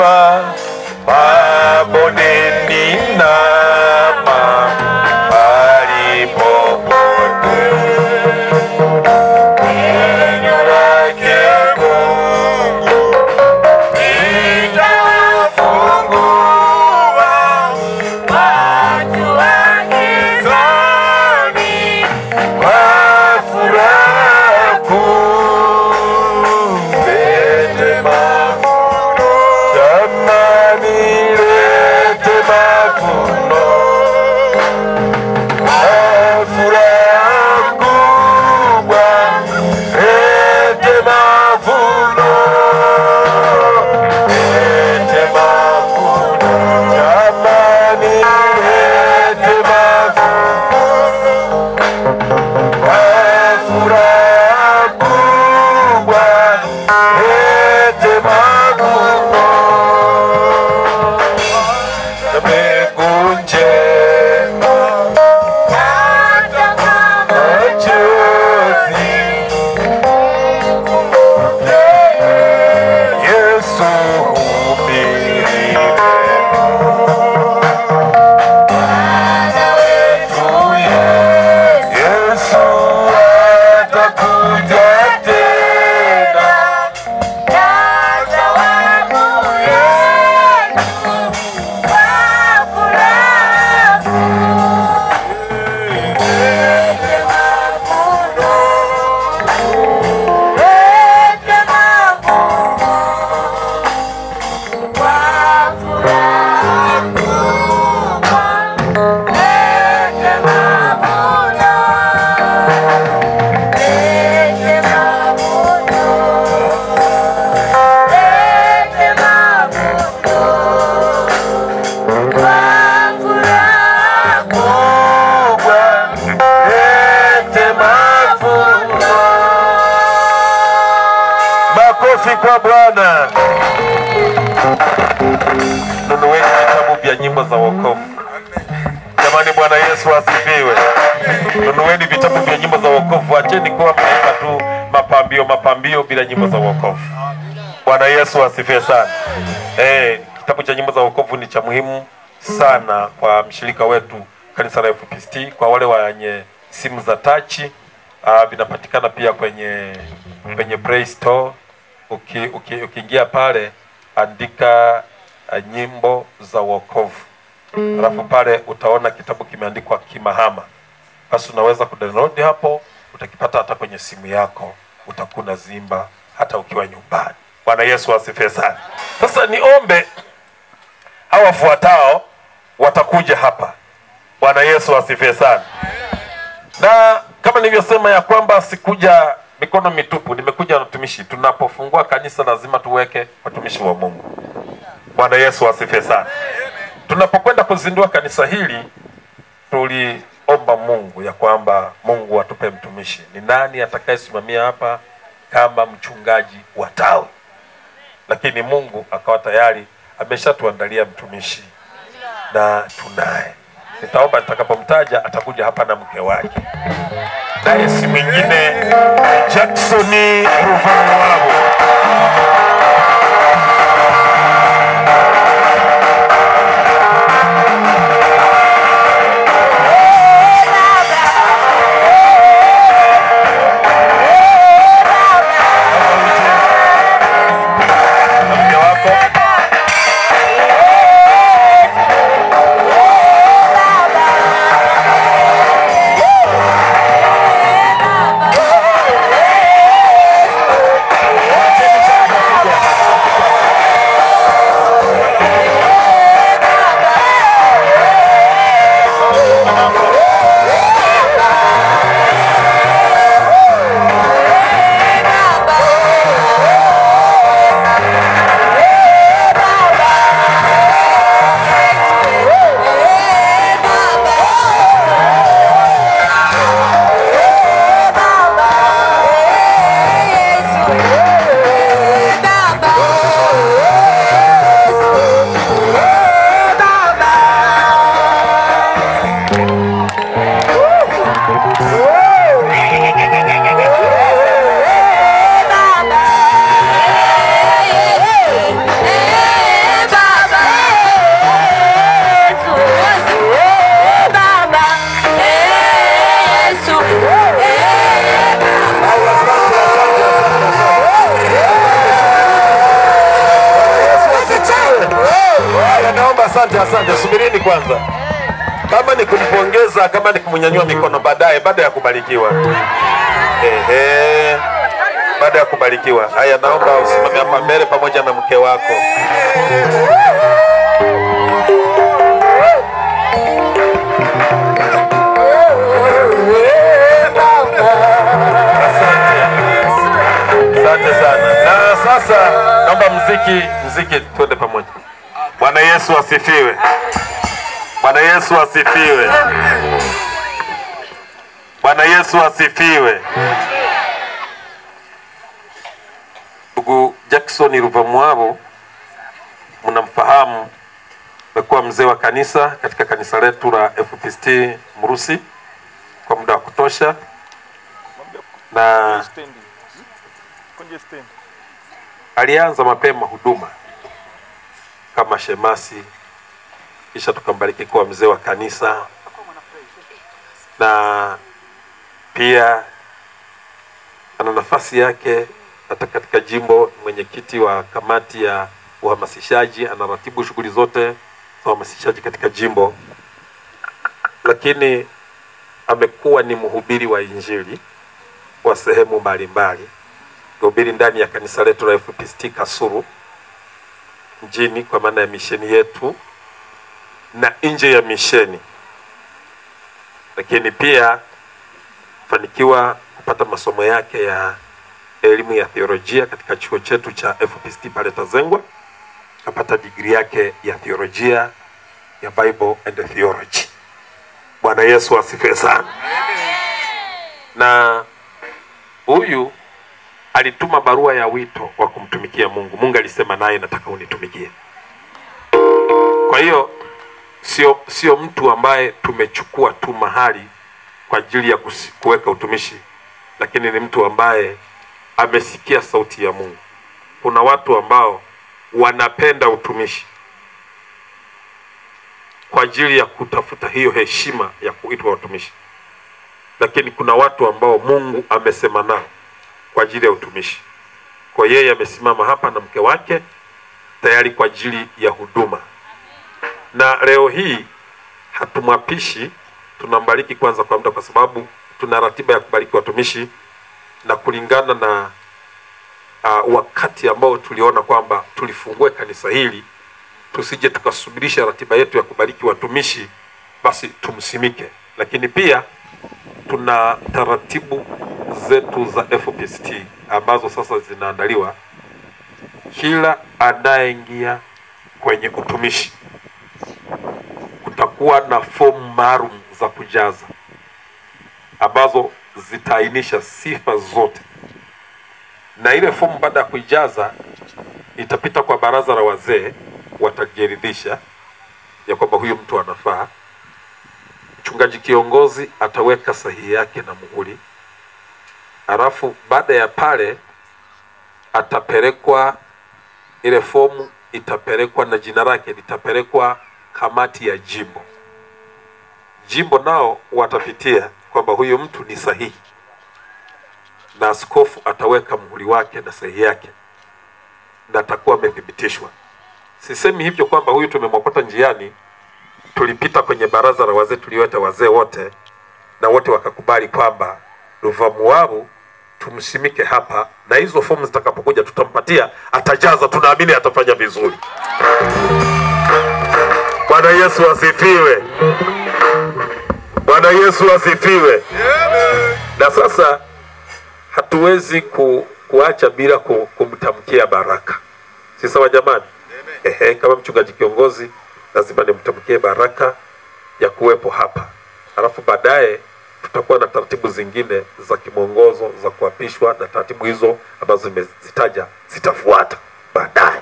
Bye. Jamani, Bwana Yesu asifiwe. Nunueni vitabu vya nyimbo za wokovu, acheni kuwa mnaimba tu mapambio mapambio bila nyimbo za wokovu. Bwana Yesu asifiwe sana. Eh, kitabu cha nyimbo za wokovu ni cha muhimu sana kwa mshirika wetu kanisa la FPCT, kwa wale wenye simu za tachi uh, vinapatikana pia kwenye kwenye Play Store. Uki, uki, ukiingia pale andika uh, nyimbo za wokovu, alafu pale utaona kitabu kimeandikwa Kimahama. Basi unaweza kudownload hapo, utakipata hata kwenye simu yako, utakuna zimba hata ukiwa nyumbani. Bwana Yesu asifiwe sana. Sasa niombe hawa wafuatao watakuja hapa. Bwana Yesu asifiwe sana. Na kama nilivyosema ya kwamba sikuja mikono mitupu, nimekuja na watumishi. Tunapofungua kanisa lazima tuweke watumishi wa Mungu. Bwana Yesu asifiwe sana. Tunapokwenda kuzindua kanisa hili, tuliomba Mungu ya kwamba Mungu atupe mtumishi. Ni nani atakayesimamia hapa kama mchungaji wa tawi? Lakini Mungu akawa tayari ameshatuandalia mtumishi na tunaye. Nitaomba nitakapomtaja atakuja hapa na mke wake, naye si mwingine Jackson Ruvumwabo. Na asante. Kwanza, kama ni kumpongeza, kama ni kumnyanyua mikono baadaye, baada ya kubarikiwa. Ehe, baada ya kubarikiwa. Haya, naomba usimame hapa mbele pamoja na mke wako. Asante sana. Na sasa naomba mziki, mziki twende pamoja. Bwana Yesu asifiwe. Bwana Yesu asifiwe. Bwana Yesu asifiwe. Ndugu Jackson Ruvamwabo, mnamfahamu, amekuwa mzee wa kanisa katika kanisa letu la FPCT Mrusi kwa muda wa kutosha na alianza mapema huduma kama shemasi, kisha tukambariki kuwa mzee wa kanisa, na pia ana nafasi yake hata katika jimbo, mwenyekiti wa kamati ya uhamasishaji, anaratibu shughuli zote za uhamasishaji katika jimbo, lakini amekuwa ni mhubiri wa Injili kwa sehemu mbalimbali, mhubiri ndani ya kanisa letu la FPCT Kasulu mjini kwa maana ya misheni yetu na nje ya misheni, lakini pia fanikiwa kupata masomo yake ya elimu ya theolojia katika chuo chetu cha FPCT pale Tazengwa, Kapata digrii yake ya theolojia ya Bible and Theology. Bwana Yesu asifiwe sana. Na huyu alituma barua ya wito wa kumtumikia Mungu. Mungu alisema naye, nataka unitumikie. Kwa hiyo sio sio mtu ambaye tumechukua tu mahali kwa ajili ya kuweka utumishi, lakini ni mtu ambaye amesikia sauti ya Mungu. Kuna watu ambao wanapenda utumishi kwa ajili ya kutafuta hiyo heshima ya kuitwa watumishi, lakini kuna watu ambao Mungu amesema nao kwa ajili ya utumishi. Kwa yeye amesimama hapa na mke wake tayari kwa ajili ya huduma, na leo hii hatumwapishi, tunambariki kwanza kwa muda, kwa sababu tuna ratiba ya kubariki watumishi na kulingana na uh, wakati ambao tuliona kwamba tulifungue kanisa hili tusije tukasubirisha ratiba yetu ya kubariki watumishi, basi tumsimike. Lakini pia tuna taratibu zetu za FPCT ambazo sasa zinaandaliwa. Kila anayeingia kwenye utumishi kutakuwa na fomu maalum za kujaza ambazo zitaainisha sifa zote, na ile fomu baada ya kuijaza itapita kwa baraza la wazee, watajiridhisha ya kwamba huyu mtu anafaa. Mchungaji kiongozi ataweka sahihi yake na muhuri, alafu baada ya pale atapelekwa ile fomu, itapelekwa na jina lake litapelekwa kamati ya jimbo. Jimbo nao watapitia kwamba huyu mtu ni sahihi, na askofu ataweka muhuri wake na sahihi yake na atakuwa amethibitishwa. Sisemi hivyo kwamba huyu tumemwapata njiani, tulipita kwenye baraza la wazee, tuliweta wazee wote na wote wakakubali kwamba Ruvamuwabu tumshimike hapa, na hizo fomu zitakapokuja tutampatia, atajaza, tunaamini atafanya vizuri. Bwana Yesu asifiwe! Bwana Yesu asifiwe! Na sasa hatuwezi ku, kuacha bila ku, kumtamkia baraka. Si sawa jamani? Ehe, kama mchungaji kiongozi lazima nimtamkie baraka ya kuwepo hapa, alafu baadaye tutakuwa na taratibu zingine za kimwongozo za kuapishwa, na taratibu hizo ambazo zimezitaja zitafuata baadaye,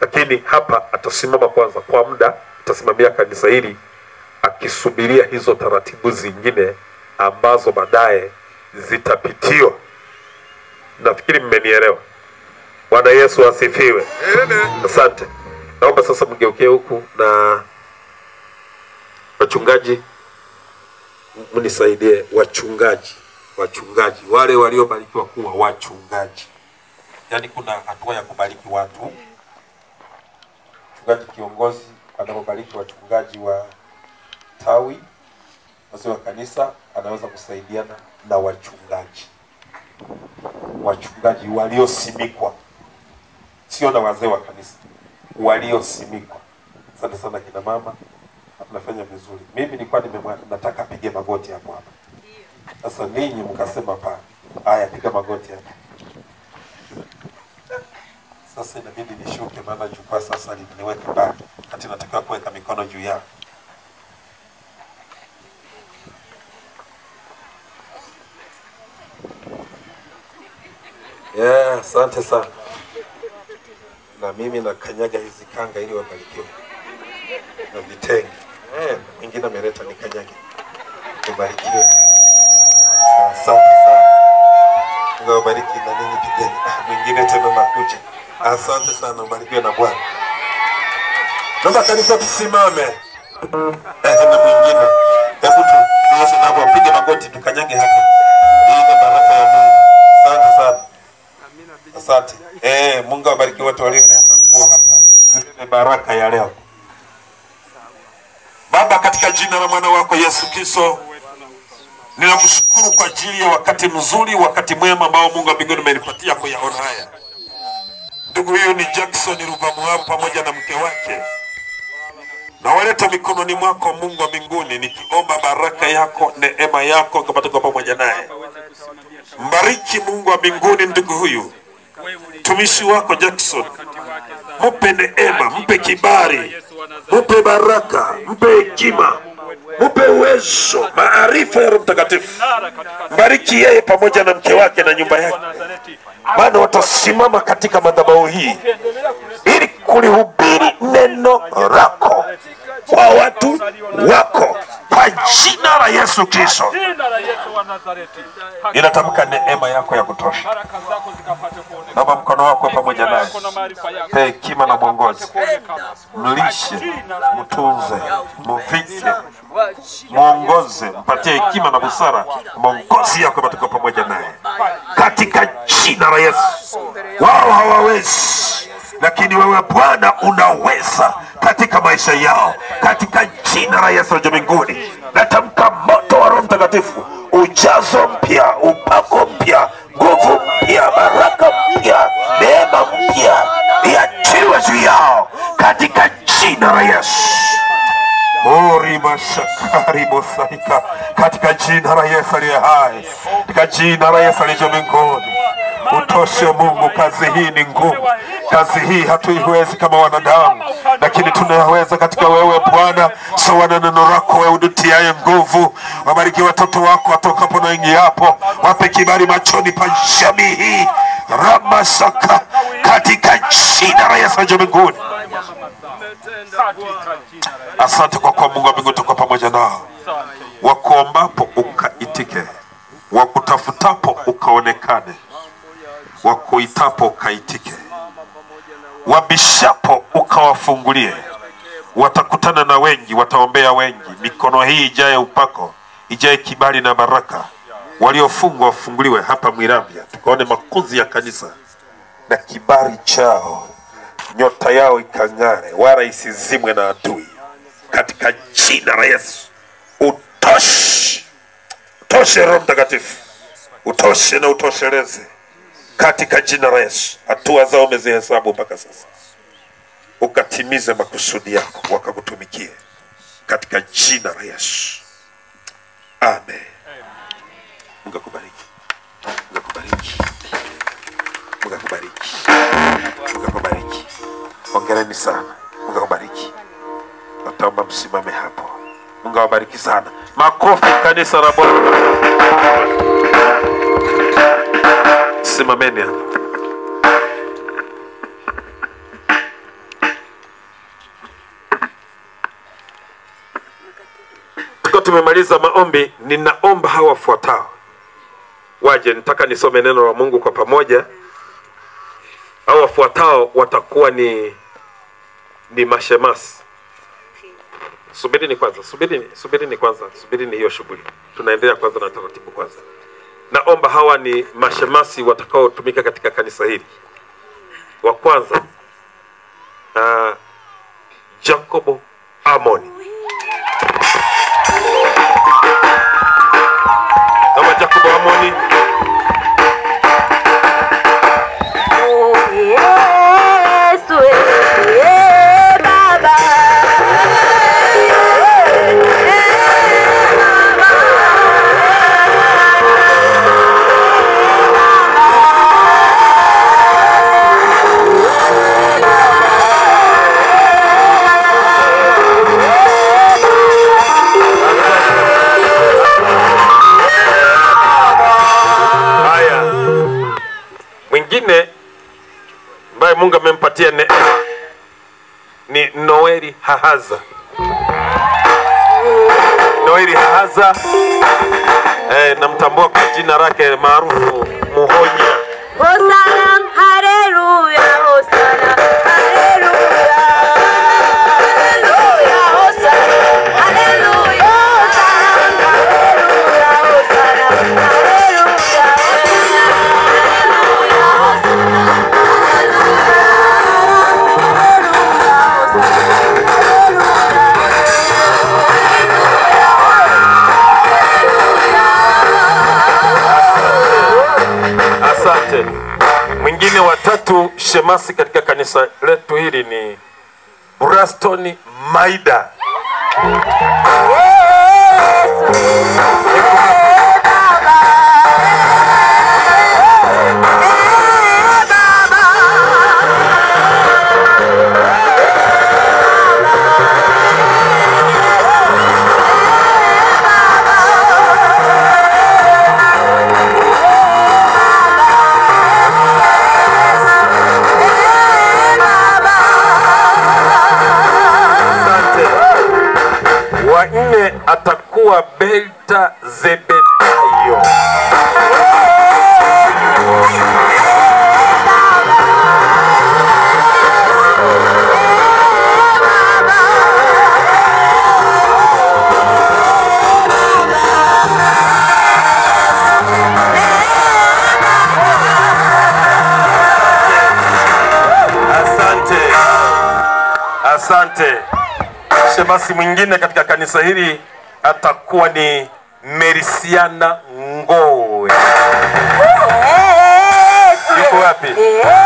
lakini hapa atasimama kwanza kwa muda, atasimamia kanisa hili akisubiria hizo taratibu zingine ambazo baadaye zitapitiwa. Nafikiri mmenielewa. Bwana Yesu asifiwe. Asante. Naomba sasa mgeukie huku na wachungaji, mnisaidie wachungaji, wachungaji wale waliobarikiwa kuwa wachungaji. Yaani kuna hatua ya kubariki watu. Mchungaji kiongozi anapobariki wachungaji wa tawi, wazee wa kanisa, anaweza kusaidiana na wachungaji wachungaji waliosimikwa, sio na wazee wa kanisa, waliosimikwa. Asante sana kina mama, tunafanya vizuri. Mimi nilikuwa nimemwa- nataka pige magoti hapo hapa, sasa ninyi mkasema pa haya, piga magoti hapa. Sasa inabidi nishuke, maana jukwaa sasa limeniweka mbali, hati natakiwa kuweka mikono juu yao. Yeah, asante sana. Na mimi nakanyaga hizi kanga ili wabarikiwe na vitenge. Eh, mwingine ameleta nikanyage. Ubarikiwe. Asante sana. Mungu awabariki na ninyi pigeni. Mwingine tena nakuja. Asante sana, ubarikiwe na Bwana. Naomba kanisa tusimame. Eh, na mwingine. Asante. Eh, Mungu awabariki wote walioleta nguo hapa. Zile baraka ya leo. Baba, katika jina la mwana wako Yesu Kristo, ninakushukuru kwa ajili ya wakati mzuri, wakati mwema ambao Mungu wa mbinguni umenipatia kuyaona haya. Ndugu huyu ni Jackson Ruvamuhabu pamoja na mke wake, nawaleta mikononi mwako Mungu wa mbinguni, nikiomba baraka yako, neema yako kapata kwa pamoja naye. Mbariki Mungu wa mbinguni ndugu huyu mtumishi wako Jackson, mpe neema, mpe kibali, mpe baraka, mpe hekima, mpe uwezo, maarifa ya Roho Mtakatifu. Mbariki yeye pamoja na mke wake na nyumba yake, maana watasimama katika madhabahu hii ili kulihubiri neno lako kwa watu wako kwa jina la Yesu Kristo. Jina la Yesu wa Nazareti. Inatamka neema yako ya kutosha. Naomba mkono wako pamoja naye, hekima na mwongozi, mlishe, mtunze, mvike, mwongoze, mpatie hekima na busara, mwongozi yako patakuwa pamoja naye. Katika jina la Yesu. Wao hawawezi, lakini wewe Bwana unaweza katika maisha yao, katika jina la Yesu aliye mbinguni. Natamka moto wa Roho Mtakatifu, ujazo mpya, upako mpya, nguvu Ori katika jina la Yesu aliye hai, katika jina la Yesu aliye mbinguni. Utoshe Mungu, kazi hii ni ngumu, kazi hii hatuiwezi kama wanadamu, lakini tunaweza katika wewe Bwana. Sawa na neno lako, wewe udutiaye nguvu. Wabariki watoto wako watokapo na ingiapo, wape kibali machoni pa jamii hii ramasaka, katika jina la Yesu aliye mbinguni. Asante kwa kuwa Mungu wa mbinguni utakuwa pamoja nao, wakuombapo ukaitike, wakutafutapo ukaonekane, wakuitapo ukaitike, wabishapo ukawafungulie. Watakutana na wengi, wataombea wengi. Mikono hii ijaye upako, ijaye kibali na baraka. Waliofungwa wafunguliwe hapa Mwirambya, tukaone makuzi ya kanisa na kibali chao, nyota yao ikang'are, wala isizimwe na adui, katika jina la Yesu. Utoshe, utoshe Roho Mtakatifu, utoshe na utosheleze katika jina la Yesu. Hatua zao umezihesabu mpaka sasa, ukatimize makusudi yako, wakakutumikie katika jina la Yesu, amen. Mungu akubariki, Mungu akubariki, Mungu akubariki, Mungu akubariki. Hongereni sana. Nataomba msimame hapo. Mungu awabariki sana. Makofi kanisa la Bwana. Simameni hapo. Tumemaliza maombi, ninaomba hawa wafuatao waje. Nitaka nisome neno la Mungu kwa pamoja. Hawa wafuatao watakuwa ni ni mashemasi. Subirini kwanza, subirini, subirini kwanza, subirini hiyo shughuli. Tunaendelea kwanza na taratibu kwanza. Naomba hawa ni mashemasi watakaotumika katika kanisa hili. Wa kwanza uh, Jacobo Amoni. Neema ni Noeli Hahaza. Noeli Hahaza eh, namtambua kwa jina lake maarufu Muhonya. Hosana, Watatu shemasi katika kanisa letu hili ni Braston Maida. Atakuwa Belta Zebedayo. Asante. Shemasi mwingine katika kanisa hili atakuwa ni Merisiana Ngowe. Yuko wapi? Punguza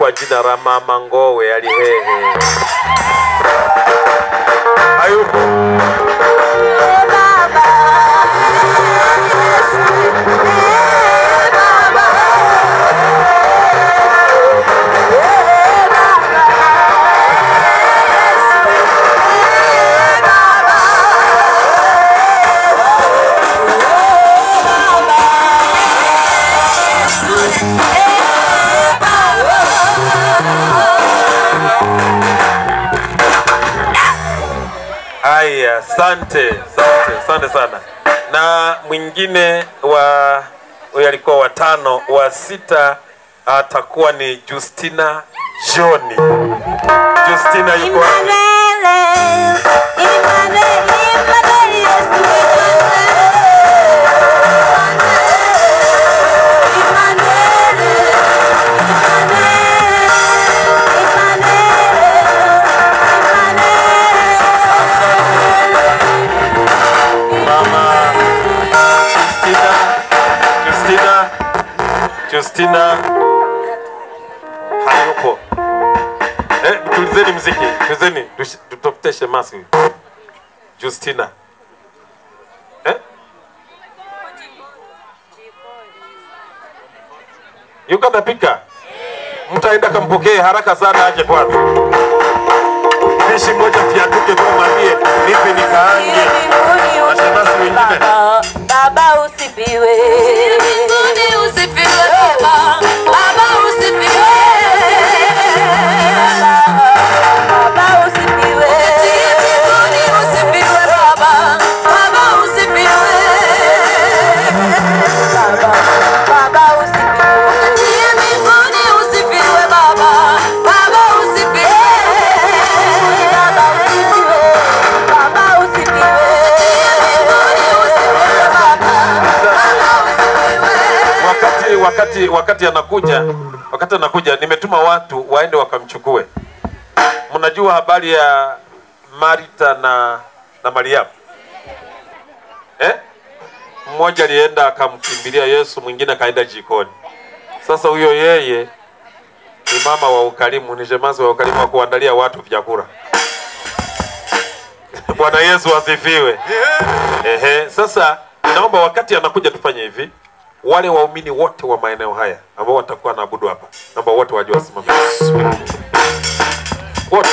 kwa jina la Mama Ngowe alihehe. Hayupo. Asante, asante, asante sana. Na mwingine wa huyo alikuwa watano, wa sita atakuwa ni Justina Joni. Justina yuko Emmanuel, Mama tutafute shemasi. Justina. Eh? Yuko anapika? Mtaenda kampokee haraka sana aje kwanza. Pishi moja tiatuke kwa mwambie nipe nikaange. Mashemasi wengine. Baba usipiwe, Mbinguni usifiwe Baba. Baba anakuja nimetuma watu waende wakamchukue. Mnajua habari ya marita na na mariamu eh? mmoja alienda akamkimbilia yesu mwingine akaenda jikoni. Sasa huyo yeye ni mama wa ukarimu ni shemasi wa ukarimu wa kuandalia watu vyakula. Bwana yesu asifiwe. Ehe, sasa naomba wakati anakuja tufanye hivi wale waumini wote wa maeneo haya ambao watakuwa naabudu hapa naomba wote waje wasimame. Wote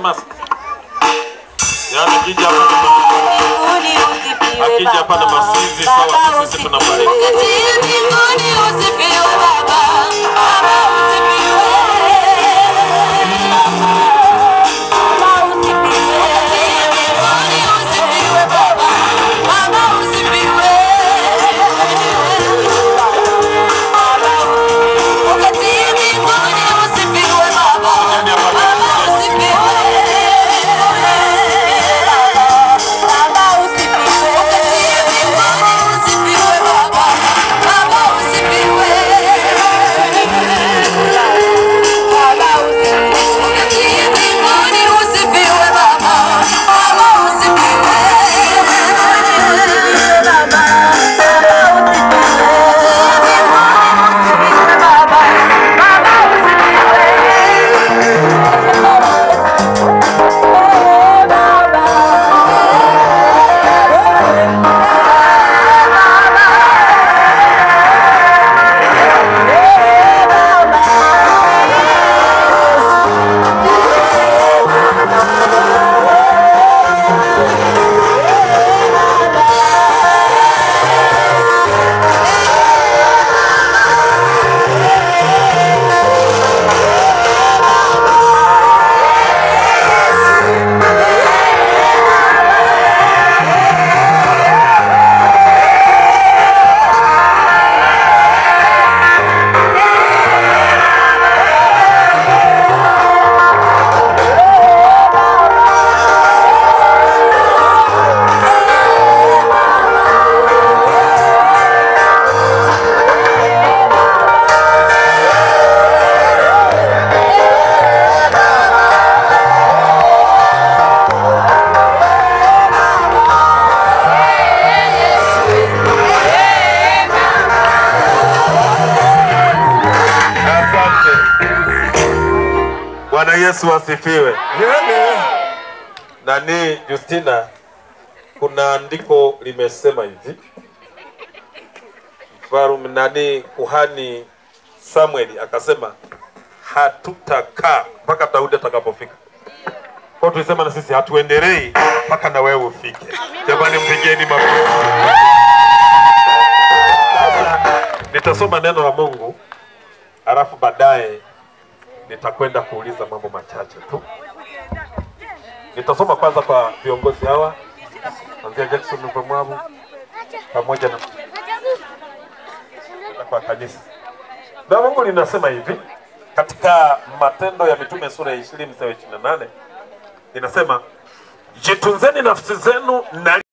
tunamsubiri shemasi yaani akija hapa Mbinguni usifiwe Akija hapa na Baba. masizi, sawa, Baba sisi usifiwe. tunabariki. Yesu asifiwe. Nani Justina, kuna andiko limesema hivi Mfarume nani kuhani Samueli akasema hatutakaa mpaka Daudi atakapofika. Kwa tulisema na sisi hatuendelei mpaka na wewe ufike. Jamani, mpigeni makofi. Sasa nitasoma neno la Mungu alafu baadaye nitakwenda kuuliza mambo machache tu. Nitasoma kwanza kwa viongozi hawa kuanzia Jackson Mpemwabu pamoja na kwa kanisa. Na Mungu linasema hivi katika Matendo ya Mitume sura ya 20 mstari wa 28 inasema jitunzeni nafsi zenu na